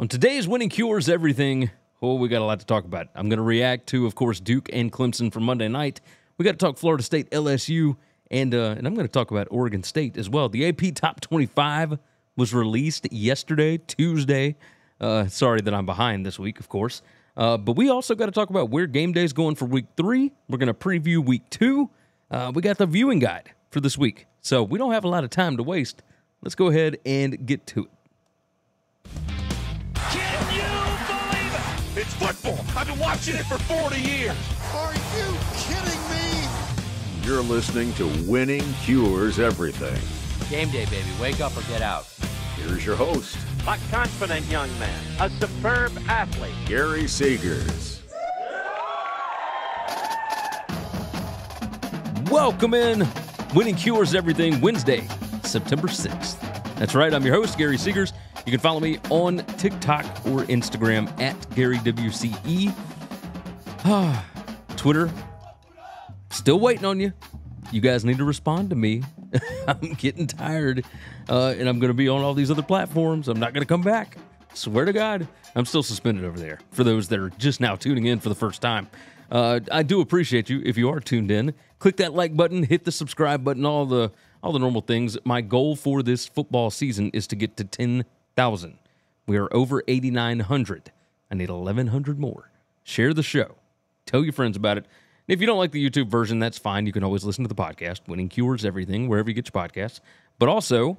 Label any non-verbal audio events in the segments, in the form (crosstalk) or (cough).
On today's Winning Cures Everything, oh, we got a lot to talk about. I'm going to react to, of course, Duke and Clemson from Monday night. We got to talk Florida State, LSU, and uh, and I'm going to talk about Oregon State as well. The AP Top 25 was released yesterday, Tuesday. Uh, sorry that I'm behind this week, of course. Uh, but we also got to talk about where game day is going for week three. We're going to preview week two. Uh, we got the viewing guide for this week. So we don't have a lot of time to waste. Let's go ahead and get to it. Football. I've been watching it for 40 years. Are you kidding me? You're listening to Winning Cures Everything. Game day, baby. Wake up or get out. Here's your host, A confident young man, a superb athlete. Gary Segars. Welcome in. Winning Cures Everything Wednesday, September 6th. That's right. I'm your host, Gary Segars. You can follow me on TikTok or Instagram at GaryWCE. (sighs) Twitter, still waiting on you. You guys need to respond to me. (laughs) I'm getting tired, uh, and I'm going to be on all these other platforms. I'm not going to come back. Swear to God, I'm still suspended over there. For those that are just now tuning in for the first time, uh, I do appreciate you if you are tuned in. Click that like button, hit the subscribe button, all the all the normal things. My goal for this football season is to get to ten thousand. We are over eighty nine hundred. I need eleven hundred more. Share the show. Tell your friends about it. And if you don't like the YouTube version, that's fine. You can always listen to the podcast, Winning Cures Everything, wherever you get your podcasts. But also,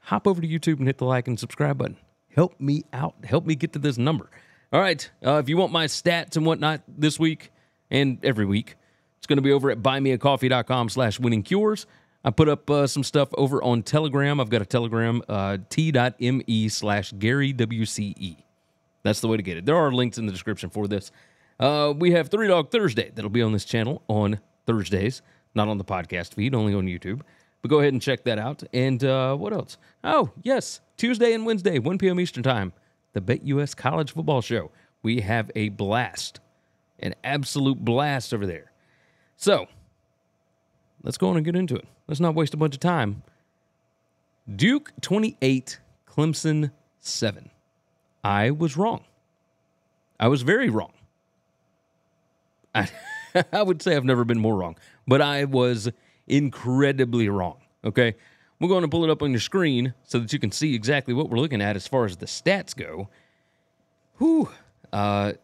hop over to YouTube and hit the like and subscribe button. Help me out. Help me get to this number. All right. Uh, if you want my stats and whatnot this week and every week, it's going to be over at buymeacoffee.com slash winning cures. I put up uh, some stuff over on Telegram. I've got a Telegram, uh, t.me slash Gary WCE. That's the way to get it. There are links in the description for this. Uh, we have Three Dog Thursday that'll be on this channel on Thursdays, not on the podcast feed, only on YouTube. But go ahead and check that out. And uh, what else? Oh, yes, Tuesday and Wednesday, 1 p.m. Eastern Time, the BetUS College Football Show. We have a blast, an absolute blast over there. So, let's go on and get into it. Let's not waste a bunch of time. Duke 28, Clemson 7. I was wrong. I was very wrong. I, (laughs) I would say I've never been more wrong, but I was incredibly wrong. Okay. We're going to pull it up on your screen so that you can see exactly what we're looking at as far as the stats go. Whew. Uh,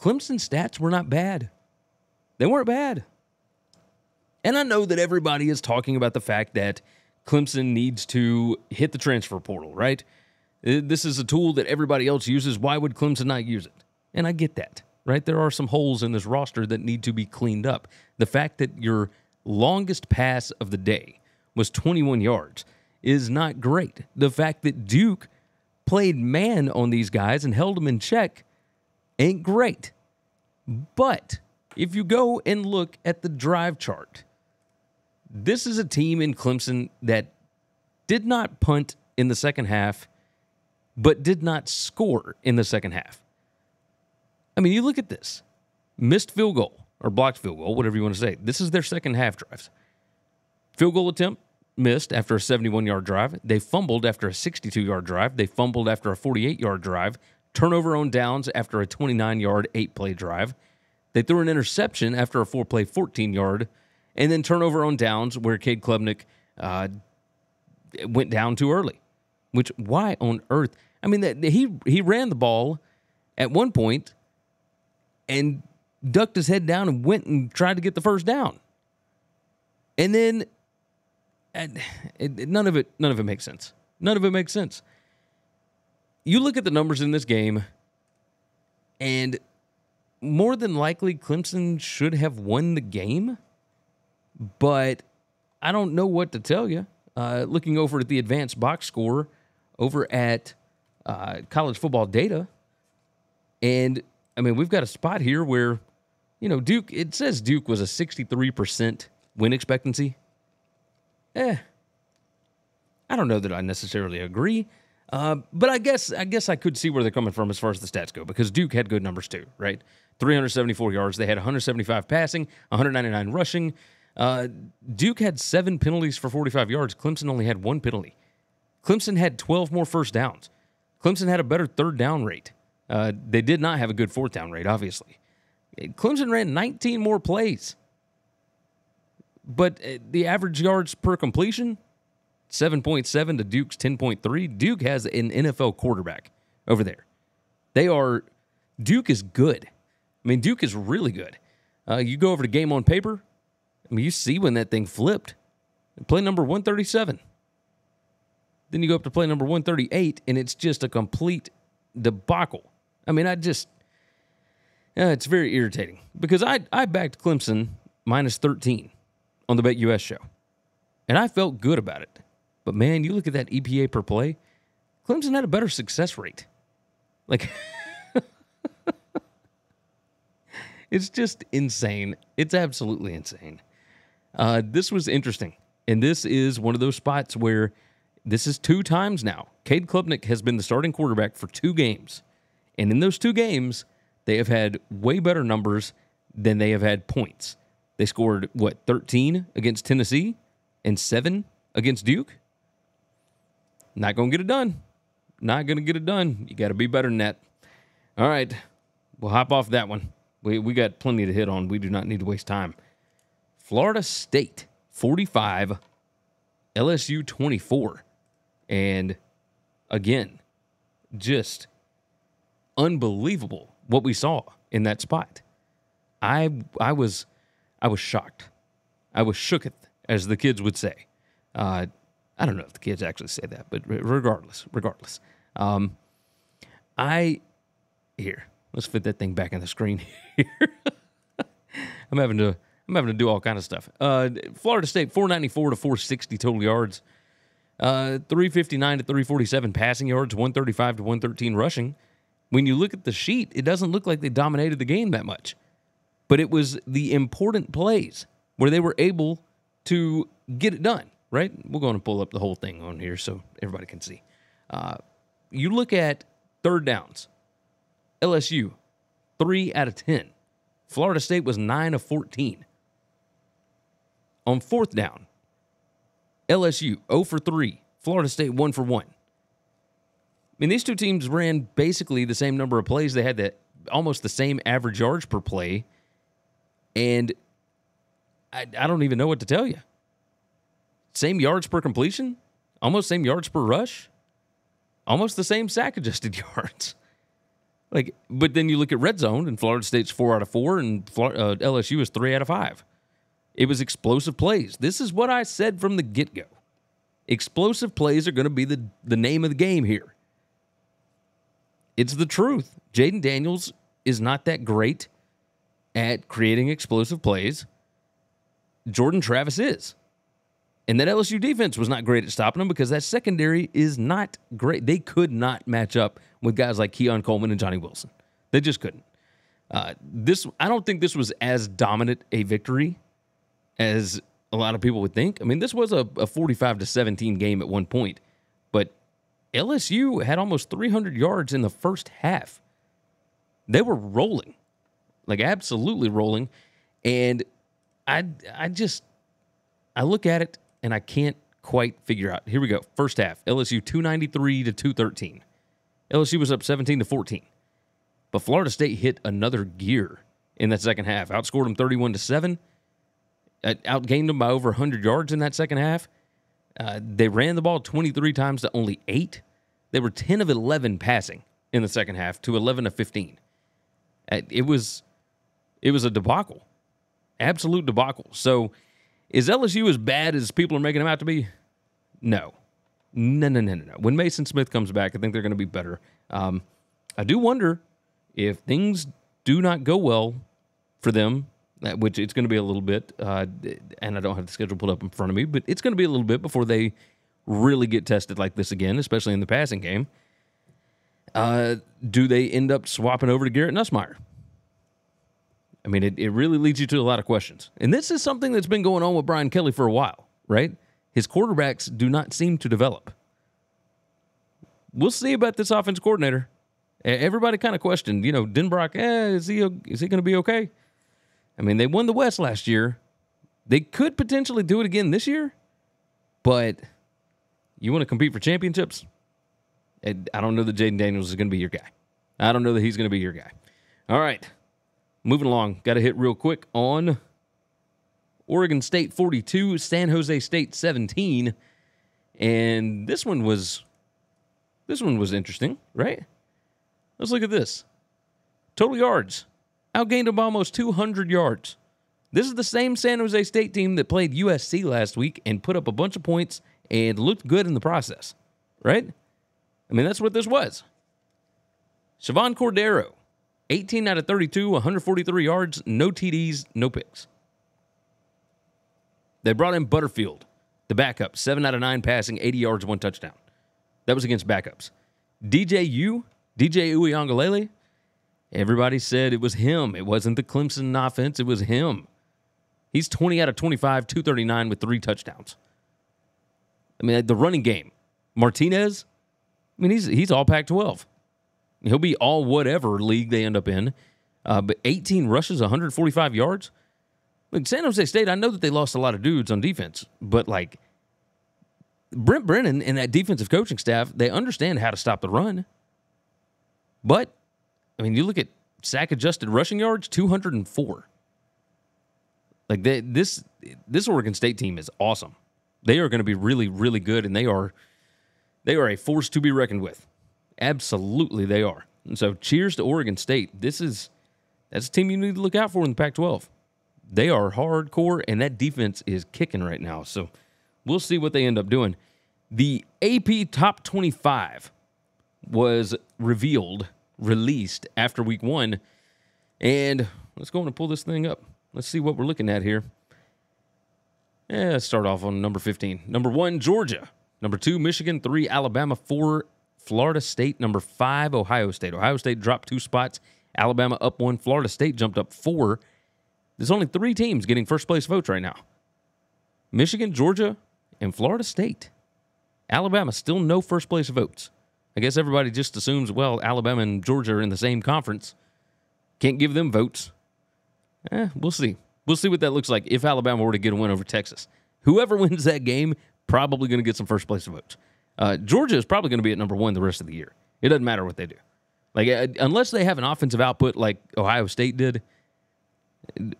Clemson stats were not bad. They weren't bad. And I know that everybody is talking about the fact that Clemson needs to hit the transfer portal, right? Uh, This is a tool that everybody else uses. Why would Clemson not use it? And I get that, right? There are some holes in this roster that need to be cleaned up. The fact that your longest pass of the day was 21 yards is not great. The fact that Duke played man on these guys and held them in check ain't great. But if you go and look at the drive chart, this is a team in Clemson that did not punt in the second half, but did not score in the second half. I mean, you look at this missed field goal or blocked field goal, whatever you want to say. This is their second half drives. Field goal attempt missed after a 71 yard drive. They fumbled after a 62 yard drive. They fumbled after a 48 yard drive. Turnover on downs after a 29 yard, eight play drive. They threw an interception after a four play, 14 yard, and then turnover on downs where Cade Klubnik uh, went down too early. Which, why on earth? I mean, that he he ran the ball at one point and ducked his head down and went and tried to get the first down. And then and it, none of it none of it makes sense. None of it makes sense. You look at the numbers in this game and more than likely Clemson should have won the game, but I don't know what to tell you. Uh, looking over at the advanced box score over at uh, college football data, and I mean, we've got a spot here where, you know, Duke, it says Duke was a 63% win expectancy. Eh, I don't know that I necessarily agree. Uh, but I guess I guess I could see where they're coming from as far as the stats go because Duke had good numbers too, right? 374 yards. They had 175 passing, 199 rushing. Uh, Duke had seven penalties for 45 yards. Clemson only had one penalty. Clemson had 12 more first downs. Clemson had a better third down rate. Uh, they did not have a good fourth down rate, obviously. Clemson ran 19 more plays, but uh, the average yards per completion 7.7 to Duke's 10.3. Duke has an NFL quarterback over there. They are Duke is good. I mean, Duke is really good. Uh, you go over to game on paper. I mean, you see when that thing flipped. Play number 137. Then you go up to play number 138, and it's just a complete debacle. I mean, I just, uh, it's very irritating because I, I backed Clemson minus 13 on the BetUS show, and I felt good about it. But man, you look at that EPA per play, Clemson had a better success rate. Like, (laughs) it's just insane. It's absolutely insane. Uh, this was interesting. And this is one of those spots where this is two times now. Cade Klubnik has been the starting quarterback for two games. And in those two games, they have had way better numbers than they have had points. They scored, what, 13 against Tennessee and seven against Duke? Not going to get it done. Not going to get it done. You got to be better than that. All right. We'll hop off that one. We, we got plenty to hit on. We do not need to waste time. Florida State 45, LSU 24. And again, just unbelievable what we saw in that spot. I I was I was shocked. I was shooketh, as the kids would say. Uh, I don't know if the kids actually say that, but regardless, regardless, um, I here let's fit that thing back in the screen (laughs) here. I'm having to I'm having to do all kind of stuff. Uh, Florida State 494 to 460 total yards, uh, 359 to 347 passing yards, 135 to 113 rushing. When you look at the sheet, it doesn't look like they dominated the game that much, but it was the important plays where they were able to get it done right? We're going to pull up the whole thing on here so everybody can see. Uh, you look at third downs. LSU, three out of 10. Florida State was nine of 14. On fourth down, LSU 0 for 3. Florida State 1 for 1. I mean, these two teams ran basically the same number of plays. They had the, almost the same average yards per play. And I, I don't even know what to tell you same yards per completion, almost same yards per rush, almost the same sack adjusted (laughs) yards. Like, but then you look at red zone, and Florida State's four out of four, and uh, LSU is three out of five. It was explosive plays. This is what I said from the get go. Explosive plays are going to be the, the name of the game here. It's the truth. Jayden Daniels is not that great at creating explosive plays. Jordan Travis is. And that LSU defense was not great at stopping them because that secondary is not great. They could not match up with guys like Keon Coleman and Johnny Wilson. They just couldn't. Uh, this I don't think this was as dominant a victory as a lot of people would think. I mean, this was a, a 45 to 17 game at one point, but LSU had almost 300 yards in the first half. They were rolling, like absolutely rolling, and I I just I look at it and I can't quite figure out. Here we go. First half, LSU 293 to 213. LSU was up 17 to 14. But Florida State hit another gear in that second half. Outscored them 31 to 7. Uh, outgained them by over 100 yards in that second half. Uh, they ran the ball 23 times to only 8. They were 10 of 11 passing in the second half to 11 of 15. Uh, it was it was a debacle. Absolute debacle. So is LSU as bad as people are making them out to be? No. No, no, no, no, no. When Maason Smith comes back, I think they're going to be better. Um, I do wonder if things do not go well for them, which it's going to be a little bit, uh, and I don't have the schedule pulled up in front of me, but it's going to be a little bit before they really get tested like this again, especially in the passing game. Uh, do they end up swapping over to Garrett Nussmeier? I mean, it, it really leads you to a lot of questions. And this is something that's been going on with Brian Kelly for a while, right? His quarterbacks do not seem to develop. We'll see about this offense coordinator. Everybody kind of questioned, you know, Denbrock, eh, is he, is he going to be okay? I mean, they won the West last year. They could potentially do it again this year, but you want to compete for championships? I don't know that Jayden Daniels is going to be your guy. I don't know that he's going to be your guy. All right. Moving along. Got to hit real quick on Oregon State 42, San Jose State 17. And this one was this one was interesting, right? Let's look at this. Total yards. Outgained them almost 200 yards. This is the same San Jose State team that played USC last week and put up a bunch of points and looked good in the process, right? I mean, that's what this was. Chevan Cordeiro, 18 out of 32, 143 yards, no TDs, no picks. They brought in Butterfield, the backup, 7 out of 9 passing, 80 yards, one touchdown. That was against backups. DJU, DJ Uiagalelei, everybody said it was him. It wasn't the Clemson offense, it was him. He's 20 out of 25, 239 with three touchdowns. I mean, the running game. Martinez, I mean, he's he's all Pac 12. He'll be all whatever league they end up in. Uh, but 18 rushes, 145 yards. Like San Jose State, I know that they lost a lot of dudes on defense, but like Brent Brennan and that defensive coaching staff, they understand how to stop the run. But, I mean, you look at sack adjusted rushing yards, 204. Like they, this, this Oregon State team is awesome. They are going to be really, really good, and they are, they are a force to be reckoned with. Absolutely, they are. And so, cheers to Oregon State. This is that's a team you need to look out for in the Pac-12. They are hardcore, and that defense is kicking right now. So, we'll see what they end up doing. The AP Top 25 was revealed, released after Week One, and let's go and pull this thing up. Let's see what we're looking at here. Yeah, let's start off on number 15. Number one, Georgia. Number two, Michigan. Three, Alabama. Four, Florida State. Number five, Ohio State. Ohio State dropped two spots. Alabama up one. Florida State jumped up four. There's only three teams getting first place votes right now Michigan, Georgia, and Florida State. Alabama still no first place votes. I guess everybody just assumes, well, Alabama and Georgia are in the same conference. Can't give them votes. Eh, we'll see. We'll see what that looks like if Alabama were to get a win over Texas. Whoever (laughs) wins that game, probably going to get some first place votes. Uh, Georgia is probably going to be at number one the rest of the year. It doesn't matter what they do. Like uh, unless they have an offensive output like Ohio State did, and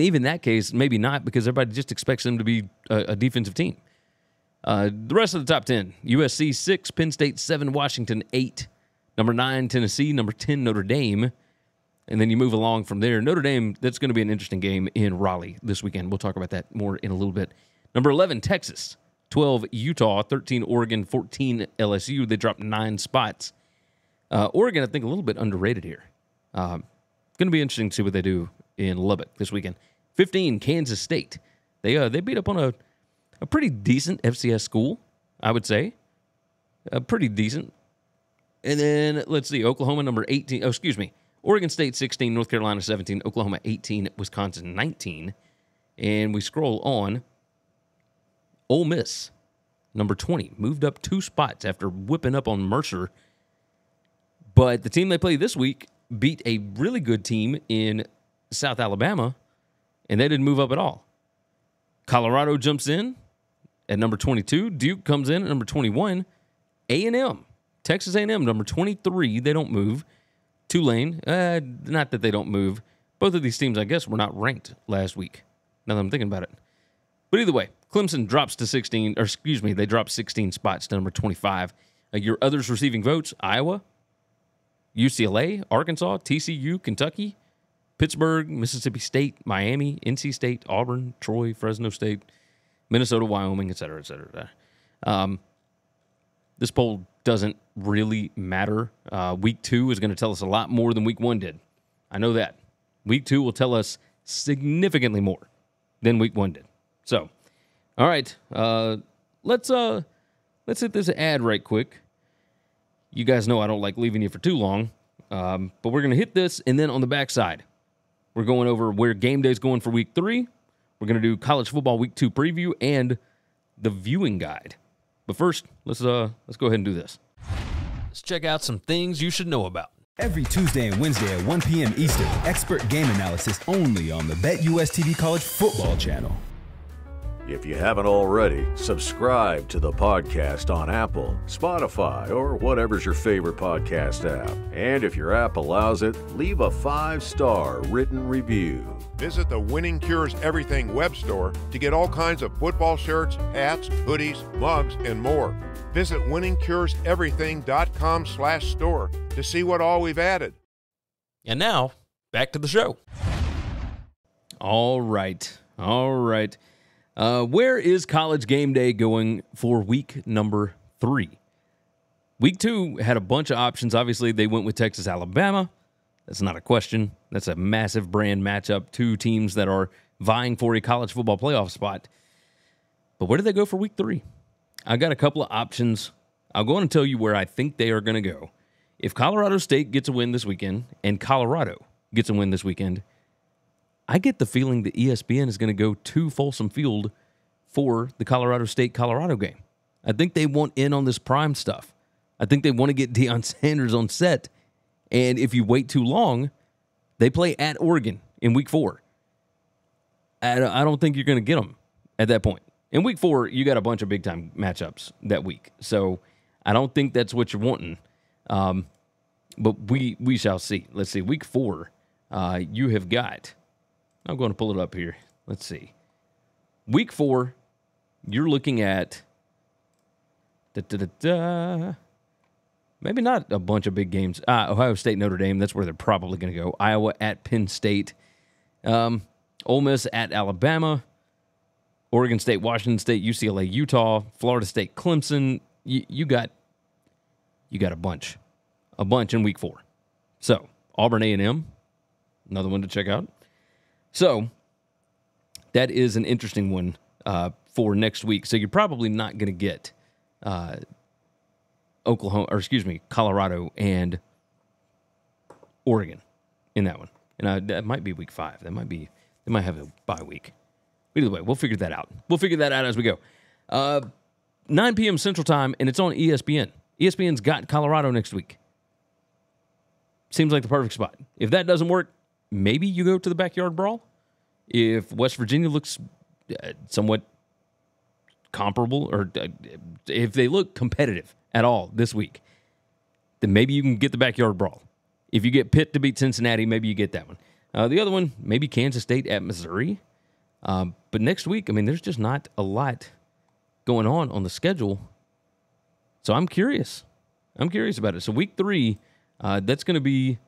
even that case, maybe not because everybody just expects them to be a, a defensive team. Uh, the rest of the top ten: USC six, Penn State seven, Washington eight, number nine Tennessee, number ten Notre Dame, and then you move along from there. Notre Dame, that's going to be an interesting game in Raleigh this weekend. We'll talk about that more in a little bit. Number 11, Texas. 12, Utah. 13, Oregon. 14, LSU. They dropped nine spots. Uh, Oregon, I think, a little bit underrated here. Uh, going to be interesting to see what they do in Lubbock this weekend. 15, Kansas State. They uh, they beat up on a, a pretty decent FCS school, I would say. A pretty decent. And then let's see, Oklahoma number 18. Oh, excuse me. Oregon State 16, North Carolina 17, Oklahoma 18, Wisconsin 19. And we scroll on. Ole Miss, number 20, moved up two spots after whipping up on Mercer. But the team they play this week beat a really good team in South Alabama, and they didn't move up at all. Colorado jumps in at number 22. Duke comes in at number 21. A&M, Texas A&M, number 23. They don't move. Tulane, uh, not that they don't move. Both of these teams, I guess, were not ranked last week. Now that I'm thinking about it. But either way, Clemson drops to 16, or excuse me, they drop 16 spots to number 25. Uh, your others receiving votes Iowa, UCLA, Arkansas, TCU, Kentucky, Pittsburgh, Mississippi State, Miami, NC State, Auburn, Troy, Fresno State, Minnesota, Wyoming, et cetera, et cetera. Et cetera. Um, this poll doesn't really matter. Uh, week two is going to tell us a lot more than week one did. I know that. Week two will tell us significantly more than week one did. So, all right, uh, let's uh, let's hit this ad right quick. You guys know I don't like leaving you for too long, um, but we're gonna hit this, and then on the backside, we're going over where game day is going for week three. We're gonna do college football week two preview and the viewing guide. But first, let's uh, let's go ahead and do this. Let's check out some things you should know about. Every Tuesday and Wednesday at 1 p.m. Eastern, expert game analysis only on the BetUS TV College Football Channel. If you haven't already, subscribe to the podcast on Apple, Spotify, or whatever's your favorite podcast app. And if your app allows it, leave a five star written review. Visit the Winning Cures Everything web store to get all kinds of football shirts, hats, hoodies, mugs, and more. Visit winningcureseverything.com slash store to see what all we've added. And now, back to the show. All right. All right. Uh, where is college game day going for week number three? Week two had a bunch of options. Obviously, they went with Texas, Alabama. That's not a question. That's a massive brand matchup. Two teams that are vying for a college football playoff spot. But where did they go for week three? I got a couple of options. I'll go on and tell you where I think they are going to go. If Colorado State gets a win this weekend and Colorado gets a win this weekend, I get the feeling that ESPN is going to go to Folsom Field for the Colorado State Colorado game. I think they want in on this prime stuff. I think they want to get (laughs) Deion Sanders on set. And if you wait too long, they play at Oregon in week four. I I don't think you're going to get them at that point. In week four, you got a bunch of big time matchups that week. So I don't think that's what you're wanting. Um, but we we shall see. Let's see. Week four, uh, you have got. I'm going to pull it up here. Let's see. Week four, you're looking at. Da, da, da. Maybe not a bunch of big games. Uh, Ohio State, Notre Dame. That's where they're probably going to go. Iowa at Penn State. Um, Ole Miss at Alabama. Oregon State, Washington State, UCLA, Utah, Florida State, Clemson. You, you got you got a bunch, a bunch in week four. So Auburn A and M, another one to check out. So that is an interesting one uh, for next week. So you're probably not going to get uh, Oklahoma, or excuse me, Colorado and Oregon in that one. And uh, that might be week five. That might be they might have a bye week. Either way, we'll figure that out. We'll figure that out as we go. Uh, 9 p.m. Central Time, and it's on ESPN. ESPN's got Colorado next week. Seems like the perfect spot. If that doesn't work, maybe you go to the backyard brawl. If West Virginia looks uh, somewhat comparable, or uh, if they look competitive at all this week, then maybe you can get the backyard brawl. If you get Pitt to beat Cincinnati, maybe you get that one. Uh, the other one, maybe Kansas State at Missouri. Um, but next week, I mean, there's just not a lot going on on the schedule. So I'm curious. I'm curious about it. So week three, uh, that's going to be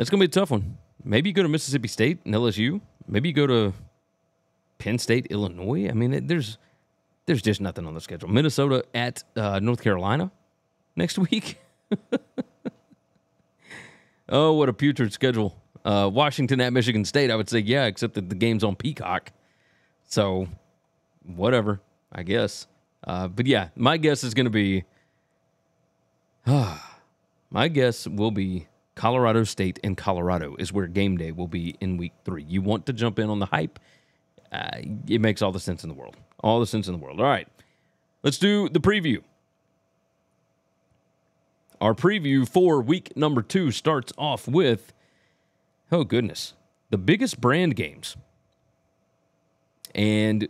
that's going to be a tough one. Maybe you go to Mississippi State and LSU. Maybe you go to Penn State, Illinois. I mean, it, there's there's just nothing on the schedule. Minnesota at uh, North Carolina next week. (laughs) oh, what a putrid schedule. Uh, Washington at Michigan State, I would say, yeah, except that the game's on Peacock. So, whatever, I guess. Uh, but yeah, my guess is going to be. (sighs) my guess will be Colorado State and Colorado is where game day will be in week three. You want to jump in on the hype? Uh, it makes all the sense in the world. All the sense in the world. All right, let's do the preview. Our preview for week number two starts off with, oh goodness, the biggest brand games. And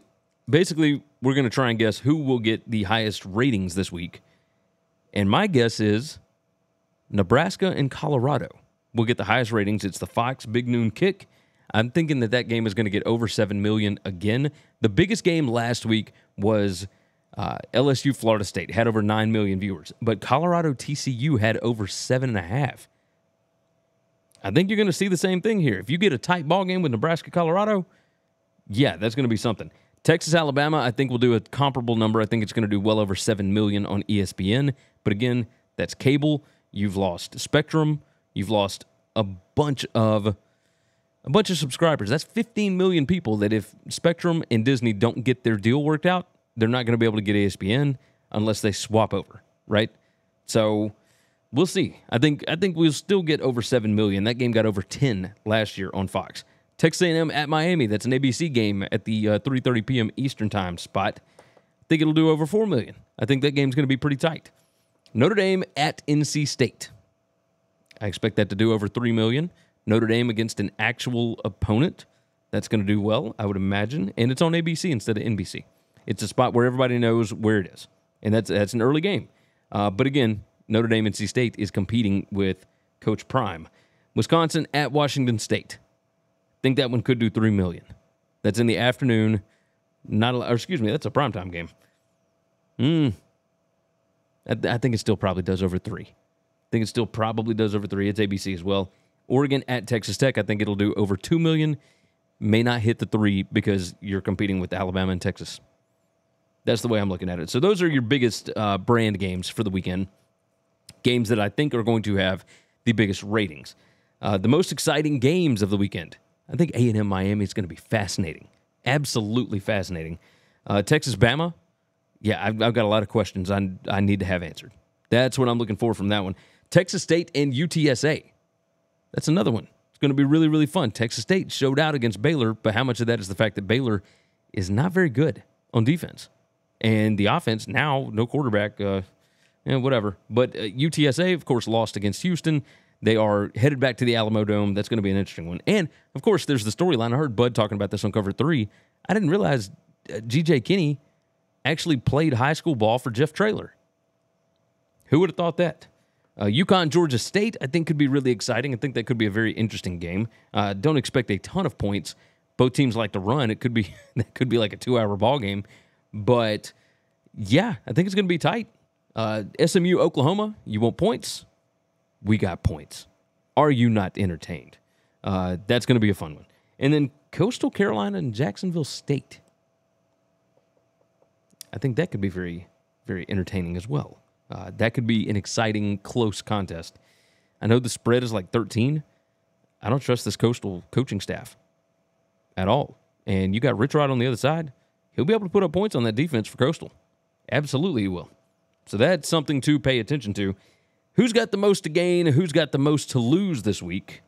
basically, we're going to try and guess who will get the highest ratings this week. And my guess is Nebraska and Colorado will get the highest ratings. It's the Fox Big Noon Kick. I'm thinking that that game is going to get over 7 million again. The biggest game last week was uh, LSU Florida State, had over 9 million viewers, but Colorado TCU had over 7.5. I think you're going to see the same thing here. If you get a tight ball game with Nebraska Colorado, yeah, that's going to be something. Texas Alabama, I think will do a comparable number. I think it's going to do well over 7 million on ESPN. But again, that's cable. You've lost Spectrum. You've lost a bunch of a bunch of subscribers. That's 15 million people that if Spectrum and Disney don't get their deal worked out, they're not going to be able to get ESPN unless they swap over, right? So we'll see. I think I think we'll still get over 7 million. That game got over 10 last year on Fox. Texas A&M at Miami. That's an ABC game at the uh, 3:30 p.m. Eastern Time spot. I think it'll do over 4 million. I think that game's going to be pretty tight. Notre Dame at NC State. I expect that to do over 3 million. Notre Dame against an actual opponent. That's going to do well, I would imagine. And it's on ABC instead of NBC. It's a spot where everybody knows where it is. And that's, that's an early game. Uh, but again, Notre Dame NC State is competing with Coach Prime. Wisconsin at Washington State. Think that one could do three million. That's in the afternoon. Not, or excuse me, that's a primetime game. Hmm. I, I think it still probably does over three. I think it still probably does over three. It's ABC as well. Oregon at Texas Tech. I think it'll do over two million. May not hit the three because you're competing with Alabama and Texas. That's the way I'm looking at it. So those are your biggest uh, brand games for the weekend. Games that I think are going to have the biggest ratings. Uh, the most exciting games of the weekend. I think A&M Miami is going to be fascinating. Absolutely fascinating. Uh, Texas Bama. Yeah, I've, I've, got a lot of questions I, I need to have answered. That's what I'm looking for from that one. Texas State and UTSA. That's another one. It's going to be really, really fun. Texas State showed out against Baylor, but how much of that is the fact that Baylor is not very good on defense? And the offense, now, no quarterback, uh, yeah, whatever. But uh, UTSA, of course, lost against Houston. They are headed back to the Alamo Dome. That's going to be an interesting one. And of course, there's the storyline. I heard Bud talking about this on Cover Three. I didn't realize uh, GJ Kinney actually played high school ball for Jeff Traylor. Who would have thought that? Uh, UConn Georgia State, I think, could be really exciting. I think that could be a very interesting game. Uh, don't expect a ton of points. Both teams like to run. It could be (laughs) that could be like a two hour ball game, but yeah, I think it's going to be tight. Uh, SMU Oklahoma, you want points? we got points. Are you not entertained? Uh, that's going to be a fun one. And then Coastal Carolina and Jacksonville State. I think that could be very, very entertaining as well. Uh, that could be an exciting, close contest. I know the spread is like 13. I don't trust this Coastal coaching staff at all. And you got Rich Rod on the other side. He'll be able to put up points on that defense for Coastal. Absolutely, he will. So that's something to pay attention to. Who's got the most to gain? Who's got the most to lose this week?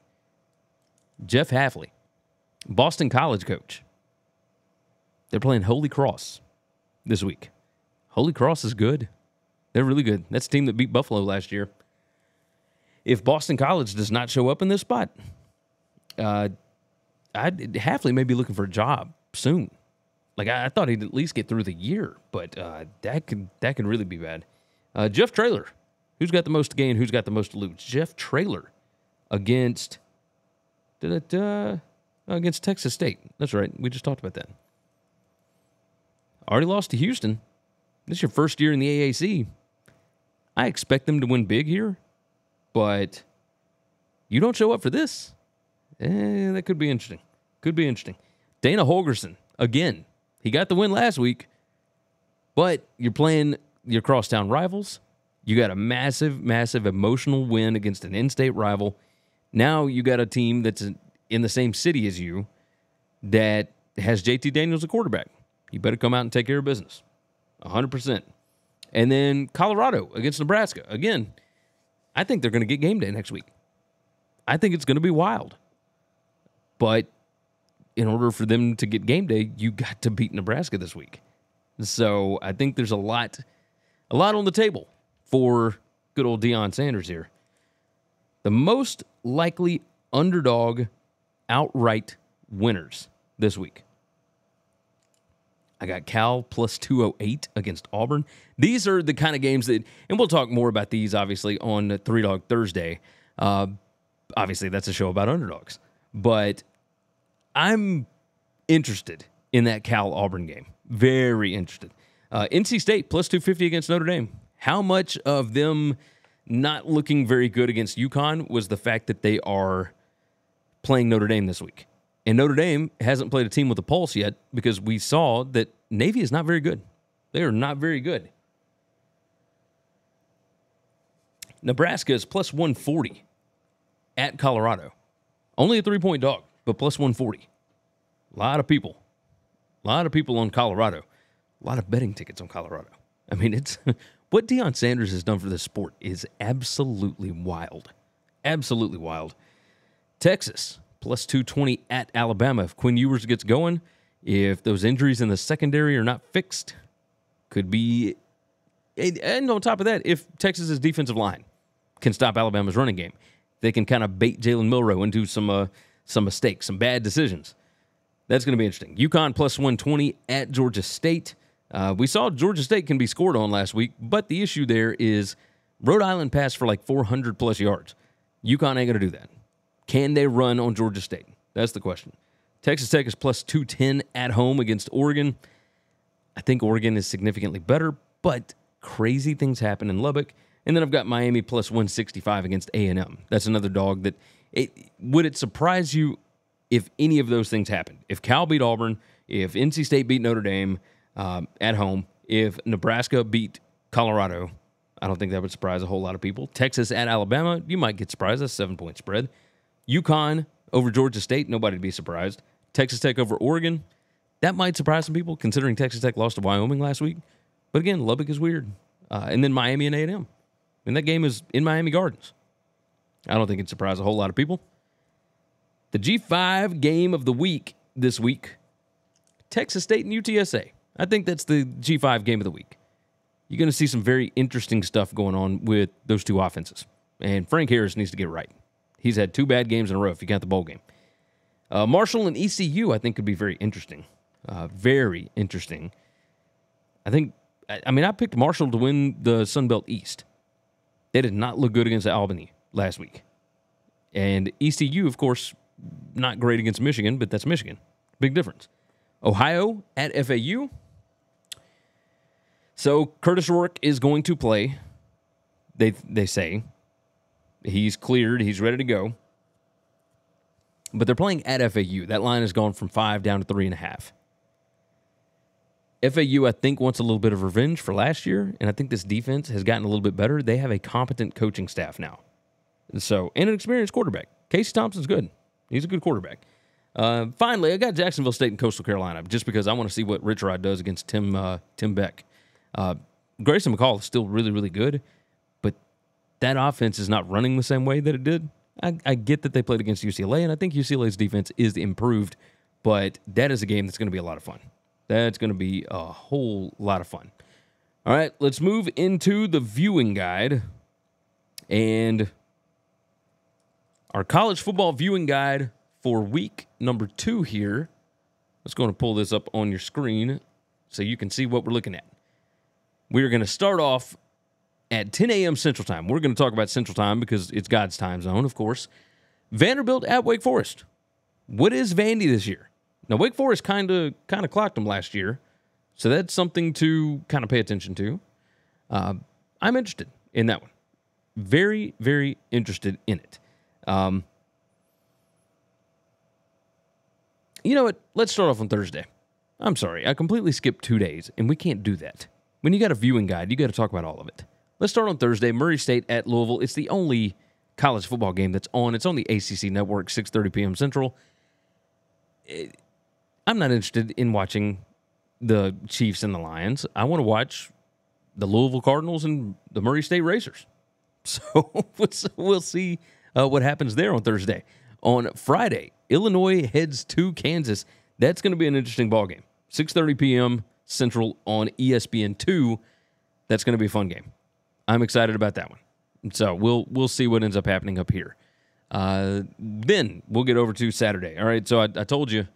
Jeff Hafley, Boston College coach. They're playing Holy Cross this week. Holy Cross is good. They're really good. That's the team that beat Buffalo last year. If Boston College does not show up in this spot, uh, I'd Hafley may be looking for a job soon. Like I, I thought he'd at least get through the year, but uh, that could that could really be bad. Uh, Jeff Traylor, Who's got the most to gain? Who's got the most to lose? Jeff Traylor against against Texas State. That's right. We just talked about that. Already lost to Houston. This is your first year in the AAC. I expect them to win big here, but you don't show up for this. Eh, that could be interesting. Could be interesting. Dana Holgorsen, again, he got the win last week, but you're playing your crosstown rivals. You got a massive, massive emotional win against an in state rival. Now you got a team that's in the same city as you that has JT Daniels a quarterback. You better come out and take care of business. 100%. And then Colorado against Nebraska. Again, I think they're going to get game day next week. I think it's going to be wild. But in order for them to get game day, you got to beat Nebraska this week. So I think there's a lot, a lot on the table for good old Deion Sanders here. The most likely underdog outright winners this week. I got Cal plus 208 against Auburn. These are the kind of games that, and we'll talk more about these obviously on Three Dog Thursday. Uh, obviously, that's a show about underdogs, but I'm interested in that Cal Auburn game. Very interested. Uh, NC State plus 250 against Notre Dame. How much of them not looking very good against UConn was the fact that they are playing Notre Dame this week? And Notre Dame hasn't played a team with a pulse yet because we saw that Navy is not very good. They are not very good. Nebraska is plus 140 at Colorado. Only a three point dog, but plus 140. A lot of people. A lot of people on Colorado. A lot of betting tickets on Colorado. I mean, it's (laughs) what Deion Sanders has done for this sport is absolutely wild. Absolutely wild. Texas plus 220 at Alabama. If Quinn Ewers gets going, if those injuries in the secondary are not fixed, could be. And on top of that, if Texas's defensive line can stop Alabama's running game, they can kind of bait Jalen Milrow into some uh, some mistakes, some bad decisions. That's going to be interesting. UConn plus 120 at Georgia State. Uh, we saw Georgia State can be scored on last week, but the issue there is Rhode Island passed for like 400 plus yards. UConn ain't going to do that. Can they run on Georgia State? That's the question. Texas Tech is plus 210 at home against Oregon. I think Oregon is significantly better, but crazy things happen in Lubbock. And then I've got Miami plus 165 against A&M. That's another dog that it, would it surprise you if any of those things happened? If Cal beat Auburn, if NC State beat Notre Dame um, at home, if Nebraska beat Colorado, I don't think that would surprise a whole lot of people. Texas at Alabama, you might get surprised. That's seven point spread. UConn over Georgia State, nobody to be surprised. Texas Tech over Oregon, that might surprise some people considering Texas Tech lost to Wyoming last week. But again, Lubbock is weird. Uh, and then Miami and A&M. And that game is in Miami Gardens. I don't think it surprised a whole lot of people. The G5 game of the week this week Texas State and UTSA. I think that's the G5 game of the week. You're going to see some very interesting stuff going on with those two offenses. And Frank Harris needs to get right. He's had two bad games in a row if you count the bowl game. Uh, Marshall and ECU, I think, could be very interesting. Uh, very interesting. I think, I mean, I picked Marshall to win the Sun Belt East. They did not look good against Albany last week. And ECU, of course, not great against Michigan, but that's Michigan. Big difference. Ohio at FAU. So Kurtis Rourke is going to play. They they say he's cleared. He's ready to go. But they're playing at FAU. That line has gone from five down to three and a half. FAU, I think, wants a little bit of revenge for last year, and I think this defense has gotten a little bit better. They have a competent coaching staff now, and so and an experienced quarterback. Casey Thompson's good. He's a good quarterback. Uh, finally, I got Jacksonville State and Coastal Carolina just because I want to see what Rich Rod does against Tim uh, Tim Beck. Uh, Grayson McCall is still really really good, that offense is not running the same way that it did. I, I get that they played against UCLA, and I think UCLA's defense is improved, but that is a game that's going to be a lot of fun. That's going to be a whole lot of fun. All right, let's move into the viewing guide and our college football viewing guide for week number two here. Let's go and pull this up on your screen so you can see what we're looking at. We're going to start off at 10 a.m. Central Time. We're going to talk about Central Time because it's God's time zone, of course. Vanderbilt at Wake Forest. What is Vandy this year? Now Wake Forest kind of kind of clocked them last year, so that's something to kind of pay attention to. Uh, I'm interested in that one. Very very interested in it. Um, you know what? Let's start off on Thursday. I'm sorry, I completely skipped two days, and we can't do that. When you got a viewing guide, you got to talk about all of it. Let's start on Thursday. Murray State at Louisville. It's the only college football game that's on. It's on the ACC network, 6:30 p.m. Central. It, I'm not interested in watching the Chiefs and the Lions. I want to watch the Louisville Cardinals and the Murray State Racers. (laughs) So we'll see uh, what happens there on Thursday. On Friday, Illinois heads to Kansas. That's going to be an interesting ball game. 6:30 p.m. Central on ESPN two. That's going to be a fun game. I'm excited about that one. So we'll we'll see what ends up happening up here. Uh, then we'll get over to Saturday. All right. So I, I told you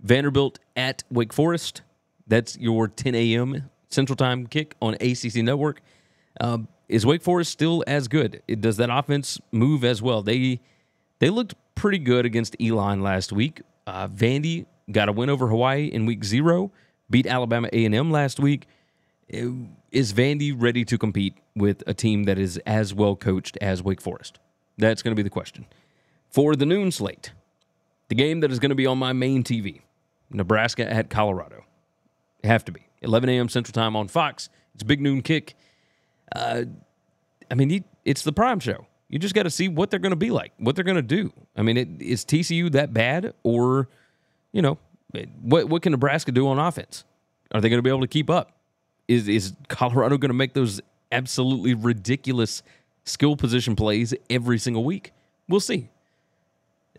Vanderbilt at Wake Forest. That's your 10 a.m. Central Time kick on ACC Network. Um, is Wake Forest still as good? It, does that offense move as well? They they looked pretty good against Elon last week. Uh, Vandy got a win over Hawaii in week zero. Beat Alabama A&M last week. Is Vandy ready to compete with a team that is as well coached as Wake Forest? That's going to be the question. For the noon slate, the game that is going to be on my main TV, Nebraska at Colorado. Have to be 11 a.m. Central Time on Fox. It's big noon kick. Uh, I mean, it's the prime show. You just got to see what they're going to be like, what they're going to do. I mean, it, is TCU that bad, or you know, what what can Nebraska do on offense? Are they going to be able to keep up? Is is Colorado going to make those absolutely ridiculous skill position plays every single week? We'll see.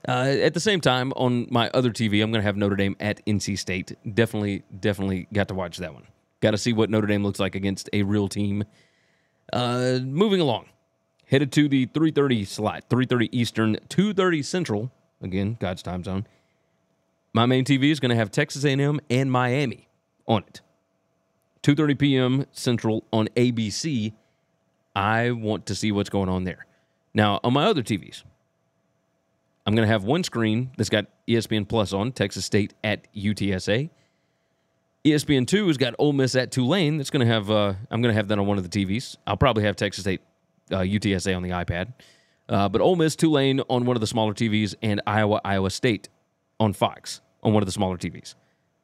Uh, at the same time, on my other TV, I'm going to have Notre Dame at NC State. Definitely, definitely got to watch that one. Got to see what Notre Dame looks like against a real team. Uh, moving along, headed to the 3:30 slot, 3:30 Eastern, 2:30 Central. Again, God's time zone. My main TV is going to have Texas A&M and Miami on it. 2:30 p.m. Central on ABC. I want to see what's going on there. Now, on my other TVs, I'm going to have one screen that's got ESPN Plus on, Texas State at UTSA. ESPN two has got Ole Miss at Tulane. That's going to have. Uh, I'm going to have that on one of the TVs. I'll probably have Texas State, uh, UTSA on the iPad, uh, but Ole Miss, Tulane on one of the smaller TVs, and Iowa, Iowa State on Fox on one of the smaller TVs.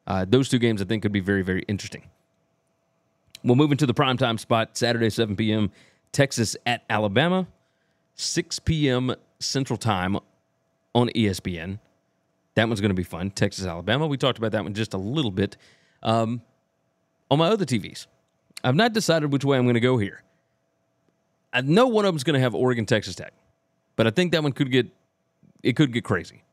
Uh, those two games I think could be very, very interesting. We'll move into the primetime spot Saturday, 7 p.m. Texas at Alabama, 6 p.m. Central Time on ESPN. That one's going to be fun. Texas, Alabama. We talked about that one just a little bit. Um, on my other TVs, I've not decided which way I'm going to go here. I know one of them's going to have Oregon, Texas Tech, but I think that one could get it could get crazy.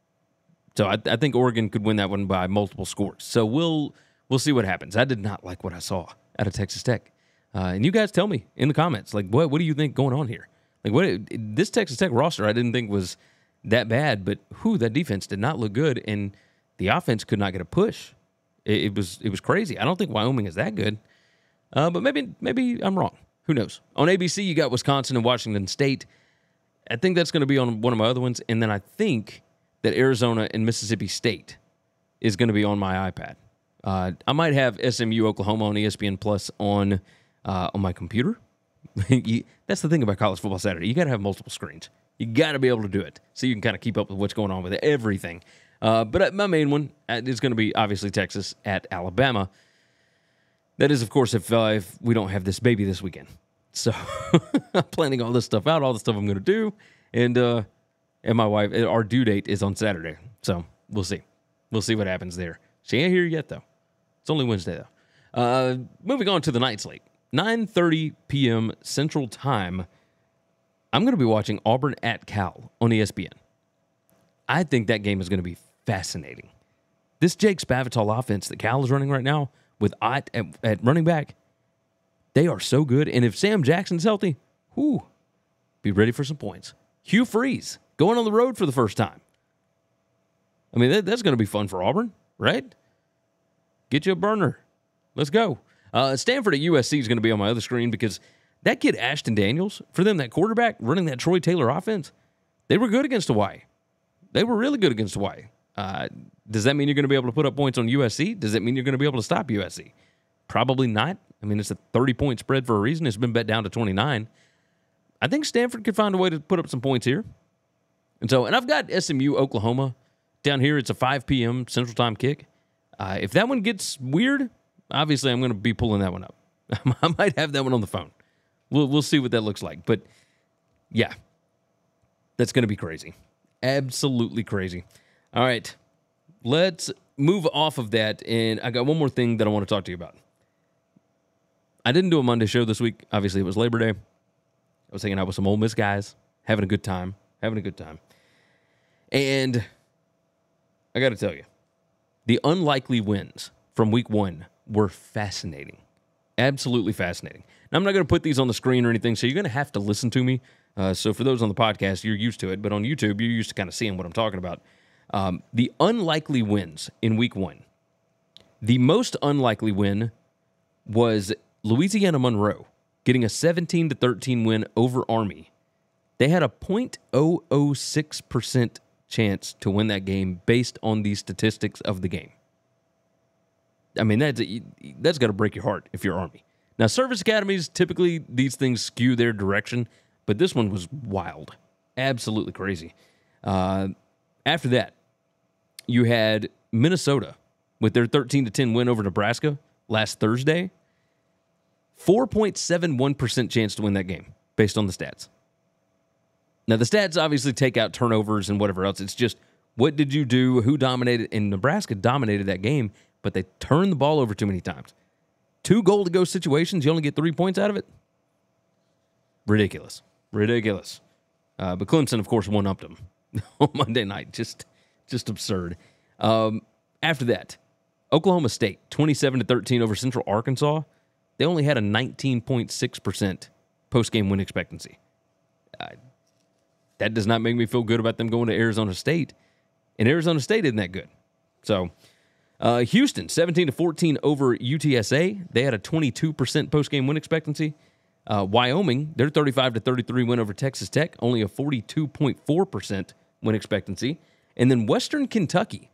So I, I think Oregon could win that one by multiple scores. So we'll we'll see what happens. I did not like what I saw out of Texas Tech, uh, and you guys tell me in the comments like what what do you think going on here? Like what this Texas Tech roster I didn't think was that bad, but who that defense did not look good, and the offense could not get a push. It, it was it was crazy. I don't think Wyoming is that good, uh, but maybe maybe I'm wrong. Who knows? On ABC, you got Wisconsin and Washington State. I think that's going to be on one of my other ones, and then I think that Arizona and Mississippi State is going to be on my iPad. Uh, I might have SMU Oklahoma on ESPN Plus on uh, on my computer. (laughs) you, that's the thing about college football Saturday. You got to have multiple screens. You got to be able to do it so you can kind of keep up with what's going on with everything. Uh, but uh, my main one uh, is going to be obviously Texas at Alabama. That is, of course, if uh, if we don't have this baby this weekend. (laughs) So I'm (laughs) planning all this stuff out, all the stuff I'm going to do, and and my wife, our due date is on Saturday. So we'll see, we'll see what happens there. She ain't here yet though. It's only Wednesday though. Uh, moving on to the night slate, 9:30 p.m. Central Time. I'm going to be watching Auburn at Cal on ESPN. I think that game is going to be fascinating. This Jake Spavital offense that Cal is running right now with Ott at, at running back, they are so good. And if Sam Jackson's healthy, whoo, be ready for some points. Hugh Freeze going on the road for the first time. I mean, that, that's going to be fun for Auburn, right? Get you a burner. Let's go. Uh, Stanford at USC is going to be on my other screen because that kid Ashton Daniels, for them, that quarterback running that Troy Taylor offense, they were good against Hawaii. They were really good against Hawaii. Uh, does that mean you're going to be able to put up points on USC? Does it mean you're going to be able to stop USC? Probably not. I mean, it's a 30 point spread for a reason. It's been bet down to 29. I think Stanford could find a way to put up some points here. And so, and I've got SMU, Oklahoma down here. It's a 5 p.m. Central Time kick. Uh, if that one gets weird, obviously I'm going to be pulling that one up. (laughs) I might have that one on the phone. We'll we'll see what that looks like. But yeah, that's going to be crazy. Absolutely crazy. All right, let's move off of that. And I got one more thing that I want to talk to you about. I didn't do a Monday show this week. Obviously, it was Labor Day. I was hanging out with some Ole Miss guys, having a good time, having a good time. And I got to tell you, the unlikely wins from week one were fascinating. Absolutely fascinating. Now, I'm not going to put these on the screen or anything, so you're going to have to listen to me. Uh, so, for those on the podcast, you're used to it, but on YouTube, you're used to kind of seeing what I'm talking about. Um, the unlikely wins in week one. The most unlikely win was Louisiana Monroe getting a 17 to 13 win over Army. They had a 0.006% chance to win that game based on the statistics of the game. I mean, that's that's got to break your heart if you're Army. Now, service academies typically these things skew their direction, but this one was wild, absolutely crazy. Uh, after that, you had Minnesota with their 13 to 10 win over Nebraska last Thursday. 4.71% chance to win that game based on the stats. Now, the stats obviously take out turnovers and whatever else. It's just what did you do? Who dominated? And Nebraska dominated that game, but they turned the ball over too many times. Two goal to go situations, you only get three points out of it? Ridiculous. Ridiculous. Uh, but Clemson, of course, one upped them (laughs) on Monday night. Just, just absurd. Um, after that, Oklahoma State, 27 to 13 over Central Arkansas. They only had a 19.6% post game win expectancy. Uh, that does not make me feel good about them going to Arizona State. And Arizona State isn't that good. So, uh, Houston, 17 to 14 over UTSA. They had a 22% post game win expectancy. Uh, Wyoming, their 35 to 33 win over Texas Tech, only a 42.4% win expectancy. And then Western Kentucky,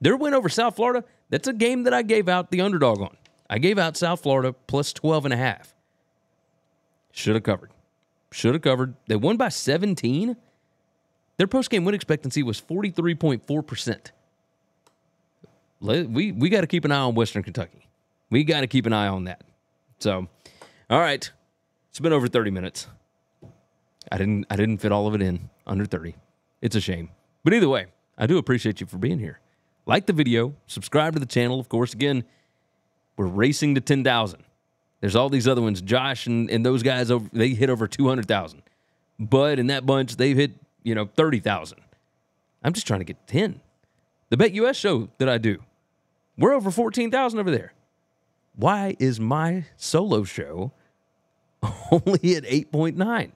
their win over South Florida, that's a game that I gave out the underdog on. I gave out South Florida plus 12 and a half. Should have covered. Should have covered. They won by 17. Their post game win expectancy was 43.4%. We, we got to keep an eye on Western Kentucky. We got to keep an eye on that. So, all right. It's been over 30 minutes. I didn't I didn't fit all of it in under 30. It's a shame. But either way, I do appreciate you for being here. Like the video, subscribe to the channel. Of course, again, we're racing to 10,000. There's all these other ones. Josh and, and those guys over they hit over 200,000. Bud and that bunch they've hit, you know, 30,000. I'm just trying to get 10. The BetUS show that I do. We're over 14,000 over there. Why is my solo show (laughs) only at 8.9?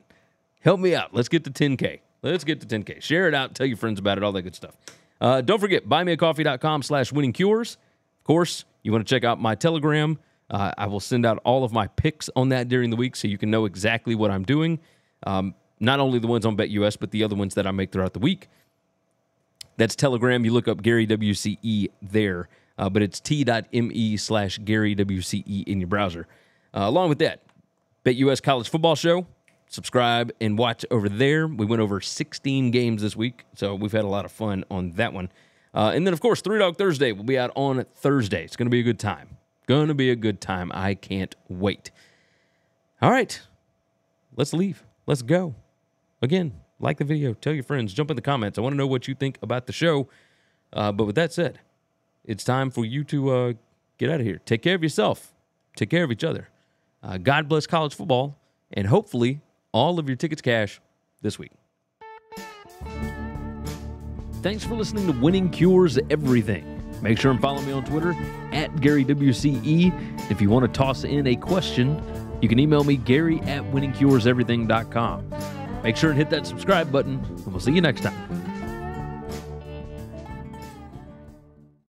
Help me out. Let's get to 10K. Let's get to 10K. Share it out. Tell your friends about it. All that good stuff. Uh, don't forget, buymeacoffee.com slash winning cures. Of course, you want to check out my Telegram. Uh, I will send out all of my picks on that during the week so you can know exactly what I'm doing. Um, not only the ones on BetUS, but the other ones that I make throughout the week. That's Telegram. You look up Gary WCE there, uh, but it's t.me slash Gary WCE in your browser. Uh, along with that, BetUS College Football Show. Subscribe and watch over there. We went over 16 games this week, so we've had a lot of fun on that one. Uh, and then, of course, Three Dog Thursday will be out on Thursday. It's going to be a good time. Going to be a good time. I can't wait. All right, let's leave. Let's go. Again, like the video, tell your friends, jump in the comments. I want to know what you think about the show. Uh, but with that said, it's time for you to uh, get out of here. Take care of yourself. Take care of each other. Uh, God bless college football, and hopefully all of your tickets cash this week. Thanks for listening to Winning Cures Everything. Make sure and follow me on Twitter at GaryWCE. If you want to toss in a question, you can email me Gary at winningcureseverything.com. Make sure and hit that subscribe button, and we'll see you next time.